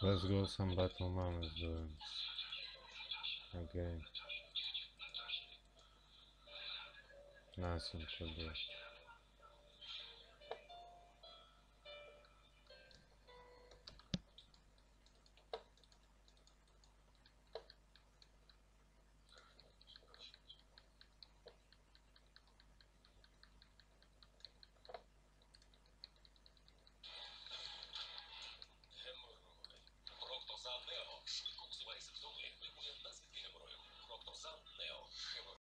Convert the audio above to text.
Let's go some battle mamas doing. Okay. Nothing to do.